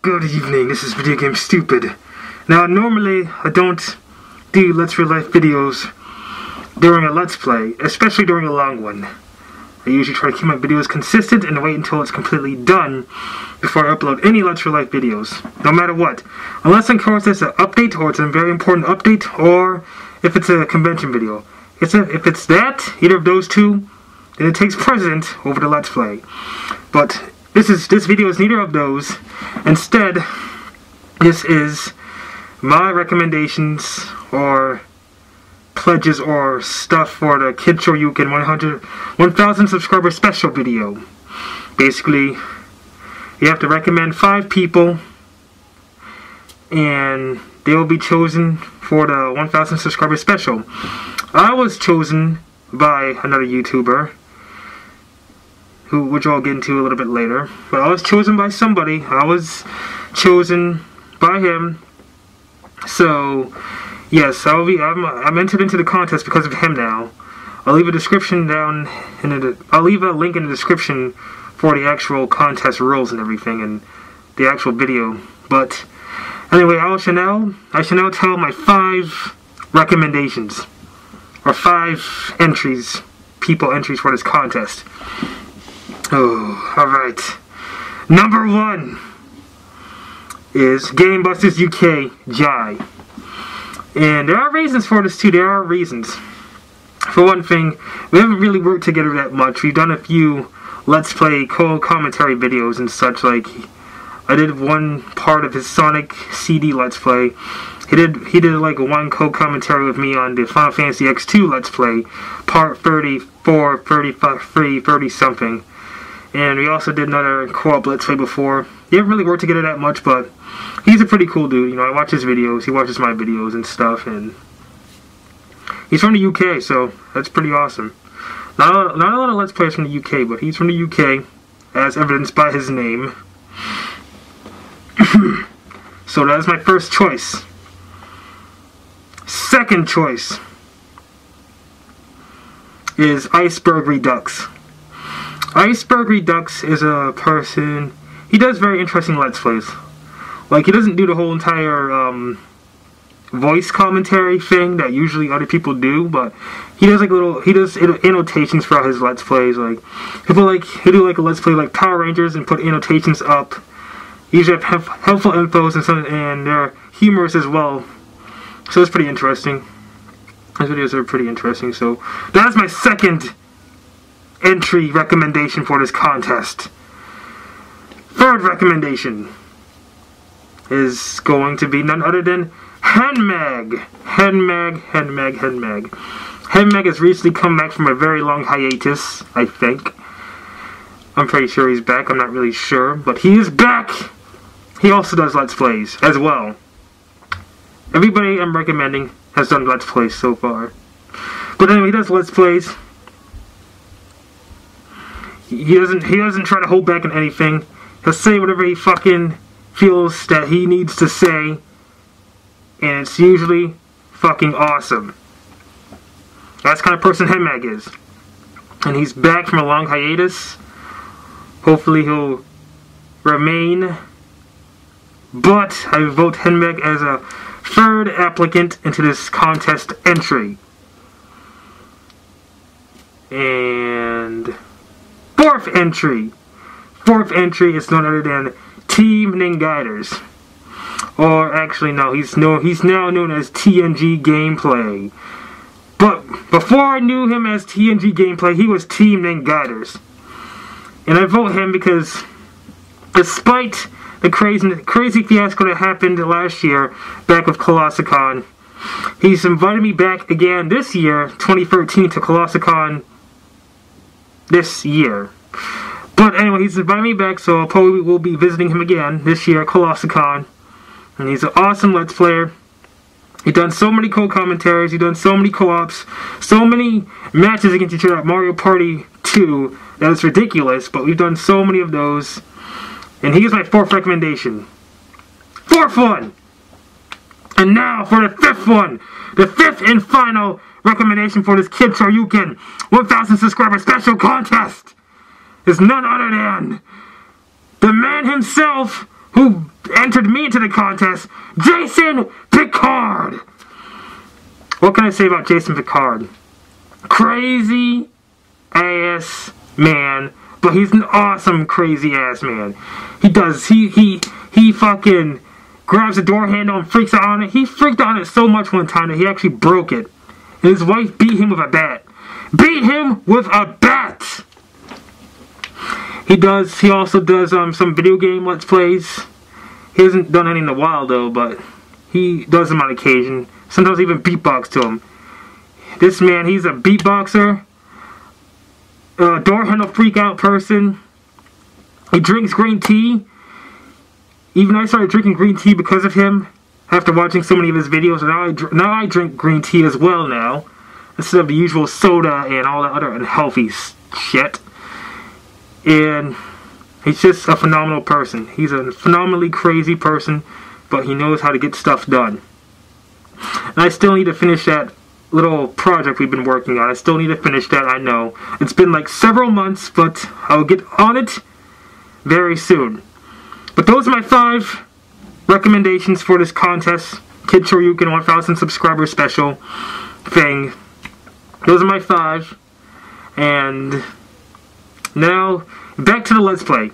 Good evening, this is Video Game Stupid. Now, normally I don't do Let's Real Life videos during a Let's Play, especially during a long one. I usually try to keep my videos consistent and wait until it's completely done before I upload any Let's Real Life videos, no matter what. Unless, of course, it's an update or it's a very important update, or if it's a convention video. It's a, if it's that, either of those two, then it takes precedent over the Let's Play. But this is this video is neither of those. Instead, this is my recommendations or pledges or stuff for the Kid Shoryuken 100 1000 subscriber special video. Basically, you have to recommend five people and they will be chosen for the 1000 subscriber special. I was chosen by another YouTuber who which I'll get into a little bit later. But I was chosen by somebody. I was chosen by him. So yes, I'll be I'm, I'm entered into the contest because of him now. I'll leave a description down in the I'll leave a link in the description for the actual contest rules and everything and the actual video. But anyway, I shall now I shall now tell my five recommendations or five entries, people entries for this contest. Oh, alright. Number one is Game Busters UK Jai. And there are reasons for this too. There are reasons. For one thing, we haven't really worked together that much. We've done a few Let's Play co-commentary videos and such. Like, I did one part of his Sonic CD Let's Play. He did he did like one co-commentary with me on the Final Fantasy X2 Let's Play, part 34, 35, 30 something. And we also did another co-op Let's Play before. Haven't really worked together that much, but he's a pretty cool dude. You know, I watch his videos, he watches my videos and stuff, and he's from the UK, so that's pretty awesome. Not not a lot of Let's Players from the UK, but he's from the UK, as evidenced by his name. so that is my first choice. Second choice is Iceberg Redux. Iceberg Redux is a person. He does very interesting let's plays. Like he doesn't do the whole entire um, voice commentary thing that usually other people do, but he does like little. He does annotations for all his let's plays. Like put like he do like a let's play like Power Rangers and put annotations up. Usually have helpful infos and some, and they're humorous as well. So it's pretty interesting. His videos are pretty interesting. So that's my second entry recommendation for this contest. Third recommendation is going to be none other than Henmagg. Henmagg, Henmagg, Henmagg. Henmagg has recently come back from a very long hiatus, I think. I'm pretty sure he's back, I'm not really sure, but he is back! He also does Let's Plays as well. Everybody I'm recommending has done Let's Plays so far. But anyway, he does Let's Plays he doesn't he doesn't try to hold back on anything. He'll say whatever he fucking feels that he needs to say, and it's usually fucking awesome. That's kind of person Henmagg is. And he's back from a long hiatus. Hopefully he'll remain. But I vote Henmagg as a third applicant into this contest entry. And Fourth entry. Fourth entry is none other than Team Ninguiders. Or actually no, he's no he's now known as TNG Gameplay. But before I knew him as TNG Gameplay, he was Team Ninguiders. And I vote him because despite the crazy crazy fiasco that happened last year back with Colossalcon, he's invited me back again this year, 2013, to Colossalcon this year. But anyway, he's invited me back, so I probably will be visiting him again this year at Colossalcon. And he's an awesome Let's Player. He's done so many co-commentaries, he's done so many co-ops, so many matches against each other at Mario Party 2 that is ridiculous, but we've done so many of those. And here's my fourth recommendation. For one! And now for the fifth one! The fifth and final recommendation for this Kid Shoryuken 1000 subscriber special contest is none other than the man himself who entered me into the contest, Jason Picard. What can I say about Jason Picard? Crazy ass man, but he's an awesome crazy ass man. He does he he he fucking grabs the door handle and freaks out on it. He freaked out on it so much one time that he actually broke it. And his wife beat him with a bat. Beat him with a bat! He does he also does um some video game let's plays. He hasn't done any in a while though, but he does them on occasion. Sometimes even beatbox to him. This man, he's a beatboxer, a door handle freak out person. He drinks green tea. Even I started drinking green tea because of him after watching so many of his videos. Now I, now I drink green tea as well now instead of the usual soda and all that other unhealthy shit. And he's just a phenomenal person. He's a phenomenally crazy person, but he knows how to get stuff done. And I still need to finish that little project we've been working on. I still need to finish that, I know. It's been like several months, but I'll get on it very soon. But those are my five recommendations for this contest. Kid Shoryuken 1000 subscriber special thing. Those are my five. And now, back to the Let's Play.